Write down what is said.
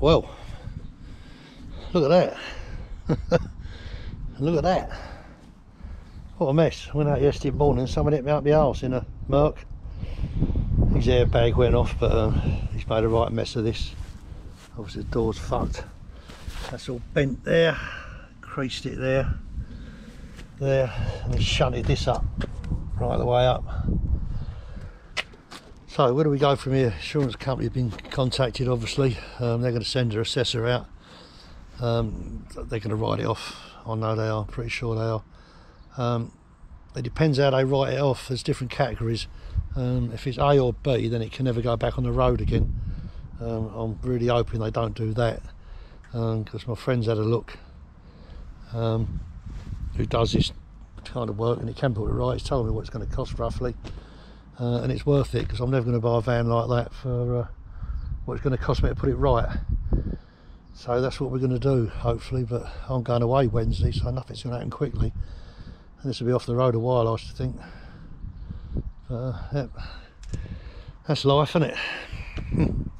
Well, look at that. look at that. What a mess. Went out yesterday morning someone hit me up the arse in a Merc. His airbag went off, but um, he's made a right mess of this. Obviously the door's fucked. That's all bent there, creased it there, there, and he shunted this up, right the way up. So where do we go from here? Insurance company have been contacted obviously. Um, they're going to send their assessor out. Um, they're going to write it off. I know they are, pretty sure they are. Um, it depends how they write it off. There's different categories. Um, if it's A or B, then it can never go back on the road again. Um, I'm really hoping they don't do that because my friend's had a look um, who does this kind of work and he can put it right. He's told me what it's going to cost roughly uh, and it's worth it because I'm never going to buy a van like that for uh, what it's going to cost me to put it right. So that's what we're going to do, hopefully. But I'm going away Wednesday, so nothing's going to happen quickly. And this will be off the road a while, I should think. Uh, yep. That's life, isn't it?